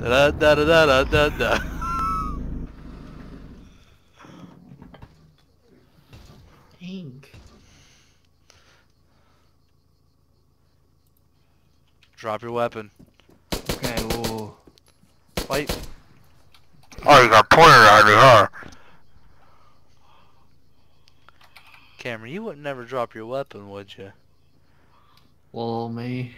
Da da da da da da da. Dang. Drop your weapon. Okay, whoa. Fight. Oh, you got pointed at me, huh? Cameron, you would never drop your weapon, would you? Well, me.